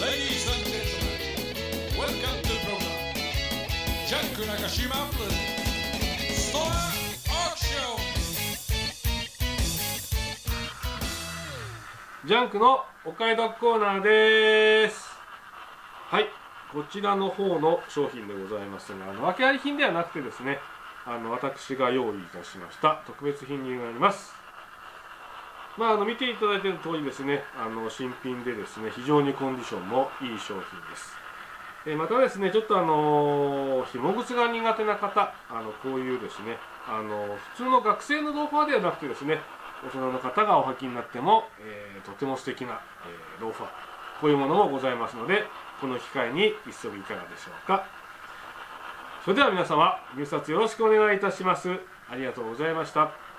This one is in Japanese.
Ladies and gentlemen, welcome to the program. ジャンク中島 presents ストアオークションジャンクのお買い得コーナーです。はい。こちらの方の商品でございますがあの訳あり品ではなくてですねあの私が用意いたしました特別品になります。まあ、あの見ていただいている通りですね。あの新品でですね非常にコンディションもいい商品です。えまたですねちょっとあの紐靴が苦手な方あのこういうですねあの普通の学生のローファーではなくてですね大人の方がお履きになっても、えーとても素敵な、えーローファー。こういうものもございますのでこの機会に一足いかがでしょうか。それでは皆様入札よろしくお願いいたします。ありがとうございました。